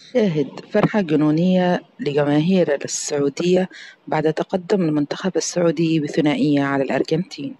شاهد فرحة جنونية لجماهير السعودية بعد تقدم المنتخب السعودي بثنائية على الأرجنتين.